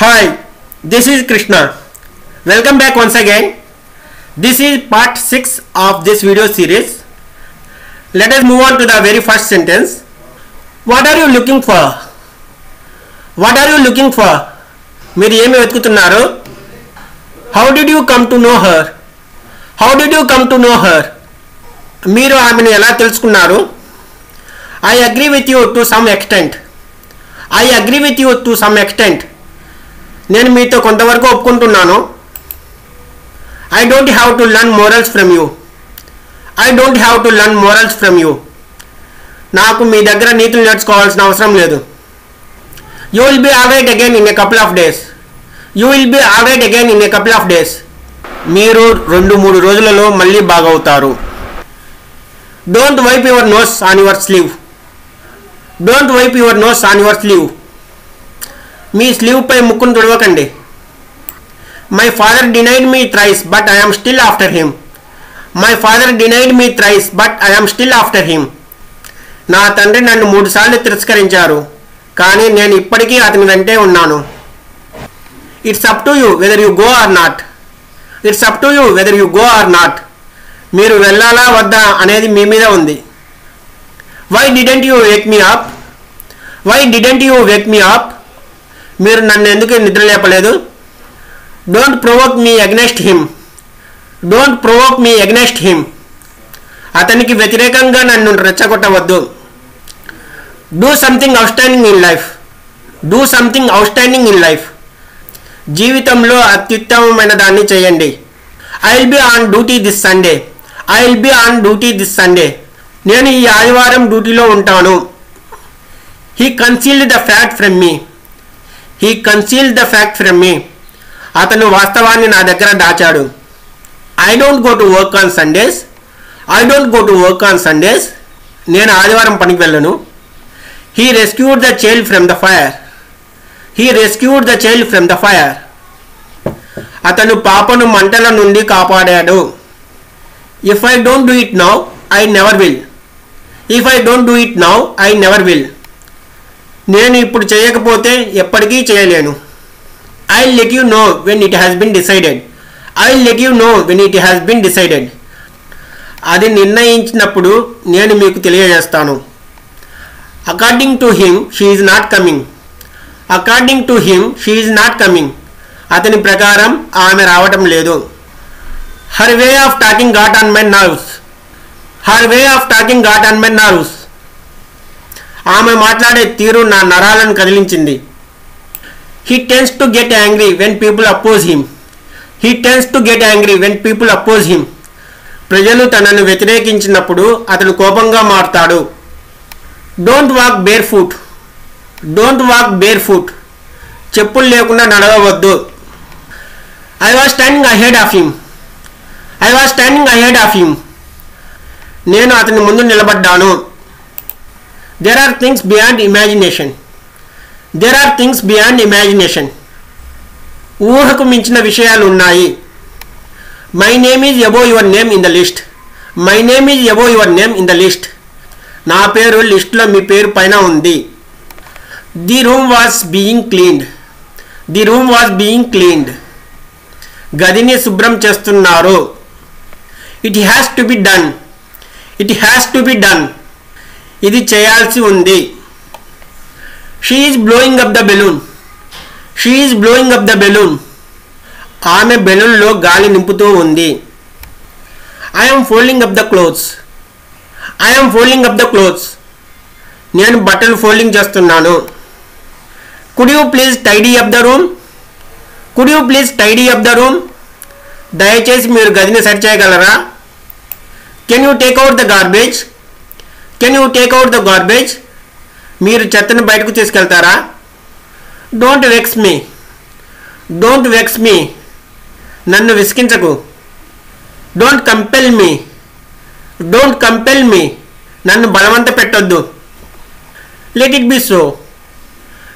Hi, this is Krishna. Welcome back once again. This is part 6 of this video series. Let us move on to the very first sentence. What are you looking for? What are you looking for? మీరు ఏమి వెతుకుతున్నారు how did you come to know her how did you come to know her మీరు ఆమెను ఎలా తెలుసుకున్నారు I agree with you to some extent I agree with you to some extent నేను మీతో కొంతవరకు ఒప్పుకుంటున్నాను. I don't have to learn morals from you I don't have to learn morals from you నాకు మీ దగ్గర నీతులు నేర్చుకోవాల్సిన అవసరం లేదు. You will be alright again in a couple of days you will be alright again in a couple of days మీరు రెండు మూడు రోజులలో మళ్ళీ బాగవుతారు. Don't wipe your nose on your sleeve don't wipe your nose on your sleeve మీ స్లీవ్పై ముక్కును తుడవకండి. My father denied me thrice but I'm still after him my father denied me thrice but I'm still after him నా తండ్రి నన్ను మూడుసార్లు తిరస్కరించారు కానీ నేను ఇప్పటికీ అతని వెంటే ఉన్నాను. It's up to you whether you go or not it's up to you whether you go or not మీరు వెళ్ళాలా వద్దా అనేది మీ మీద ఉంది. Why didn't you wake me up why didn't you wake me up మీరు నన్ను ఎందుకు నిద్ర లేపలేదు? Don't provoke me against him don't provoke me against him అతనికి వ్యతిరేకంగా నన్ను రెచ్చగొట్టవద్దు. Do something outstanding in life do something outstanding in life జీవితంలో అత్యుత్తమమైన దాన్ని చేయండి. I will be on duty this Sunday I will be on duty this Sunday నేను ఈ ఆదివారం డ్యూటీలో ఉంటాను. He concealed the fact from me he concealed the fact from me అతను వాస్తవాన్ని నా దగ్గర దాచాడు. I don't go to work on Sundays I don't go to work on Sundays నేను ఆదివారం పనికి వెళ్ళను. He rescued the child from the fire he rescued the child from the fire అతను పాపను మంటల నుండి కాపాడాడు. If I don't do it now I never will if I don't do it now I never will నేను ఇప్పుడు చేయకపోతే ఎప్పటికీ చేయలేను. I let you know when it has been decided I let you know when it has been decided అది నిర్ణయించినప్పుడు నేను మీకు తెలియజేస్తాను. According to him she is not coming according to him she is not coming అతని ప్రకారం ఆమె రావటం లేదు. Her way of talking got on my nerves her way of talking got on my nerves ఆమె మాట్లాడే తీరు నా నరాలను కదిలించింది. He tends to get angry when people oppose him he tends to get angry when people oppose him ప్రజలు తనను వ్యతిరేకించినప్పుడు అతడు కోపంగా మారుతాడు. Don't walk barefoot don't walk barefoot చెప్పులు లేకుండా నడవవద్దు. I was standing ahead of him I was standing ahead of him నేను అతని ముందు నిలబడ్డాను. There are things beyond imagination there are things beyond imagination ఊహకు మించిన విషయాలు ఉన్నాయి my name is above your name in the list my name is above your name in the list నా పేరు లిస్ట్లో మీ పేరు పైన ఉంది. The room was being cleaned the room was being cleaned గదిని శుభ్రం చేస్తున్నారు. It has to be done it has to be done ఇది చేయాల్సి ఉంది. She is blowing up the balloon she is blowing up the balloon ఆమె బెలూన్లో గాలి నింపుతూ ఉంది. I'm folding up the clothes I'm folding up the clothes నేను బట్టలు ఫోల్డింగ్ చేస్తున్నాను. Could you please tidy up the room could you please tidy up the room దయచేసి మీరు గదిని సరి చేయగలరా can you take out the garbage can you take out the garbage మీరు చెత్తను బయటకు తీసుకెళ్తారా? Don't vex me don't vex me నన్ను విసికించకు don't compel me don't compel మీ నన్ను బలవంత పెట్టొద్దు. Let it be so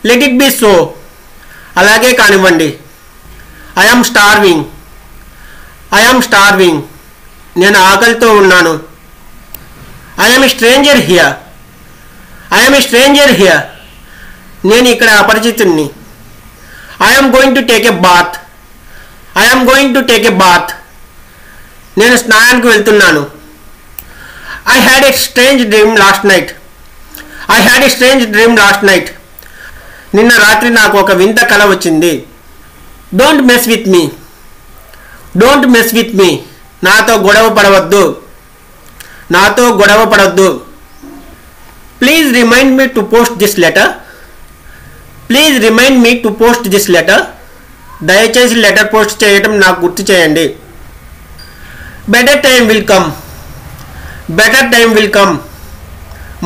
let it be so అలాగే కానివ్వండి. I am starving I am starving నేను ఆకలితో ఉన్నాను. I'm stranger here I'm stranger here నేను ఇక్కడ అపరిచితుణ్ణి. I going to take a bath I going to take a bath నేను స్నానానికి వెళ్తున్నాను. I had a strange dream last night I had a strange dream last night నిన్న రాత్రి నాకు ఒక వింత కల వచ్చింది. Don't mess with me don't mess with me నాతో గొడవ పడవద్దు. నాతో గొడవ పడద్దు. Please remind me to post this letter please remind me to post this letter దయచేసి లెటర్ పోస్ట్ చేయటం నాకు గుర్తు చేయండి. Better time will come better time will come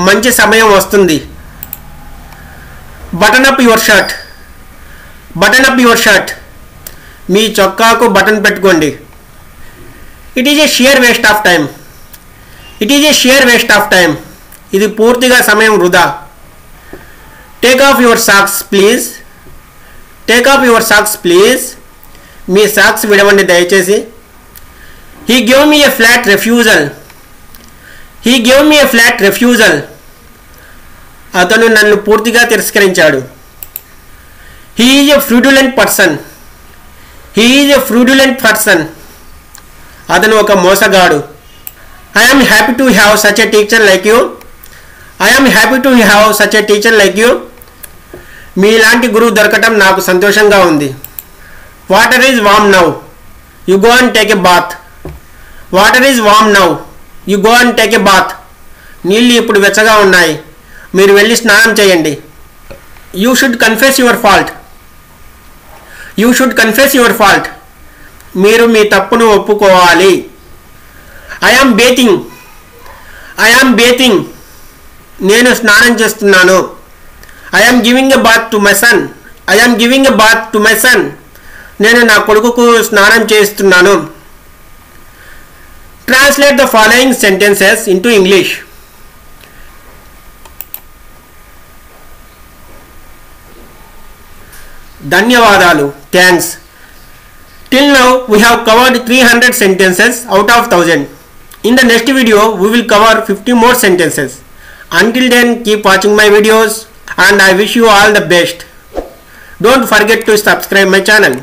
మంచి సమయం వస్తుంది. Button up your shirt button up your shirt మీ చొక్కాకు button పెట్టుకోండి. It is a sheer waste of time it is a sheer waste of time ఇది పూర్తిగా సమయం వృధా. Take off your socks please take off your socks please me socks విడవండి దయచేసి. He give me a flat refusal he give me a flat refusal అతను నన్ను పూర్తిగా తిరస్కరించాడు. He is a fraudulent person he is a fraudulent person అతను ఒక మోసగాడు. I am happy to have such a teacher like you I am happy to have such a teacher like you మీలాంటి గురువు దొరకటం నాకు సంతోషంగా ఉంది. Water is warm now you go and take a bath water is warm now you go and take a bath నీళ్ళు ఇప్పుడు వెచ్చగా ఉన్నాయి. మీరు వెళ్ళి స్నానం చేయండి. You should confess your fault you should confess your fault మీరు మీ తప్పును ఒప్పుకోవాలి. ఐ బేతింగ్ ఐ బేతింగ్ నేను స్నానం చేస్తున్నాను. I giving a bath to my son I giving a bath to my son నేను నా కొడుకుకు స్నానం చేస్తున్నాను. Translate the following sentences into English ధన్యవాదాలు. Thanks till now we have covered three hundred sentences out of thousand In the next video, we will cover 50 more sentences. Until then, keep watching my videos and I wish you all the best. Don't forget to subscribe my channel.